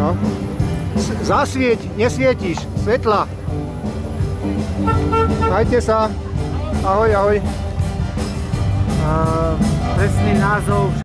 No. Zasvieť, nesvietíš, svetla. Majte sa. Ahoj, ahoj. Uh, presný názov.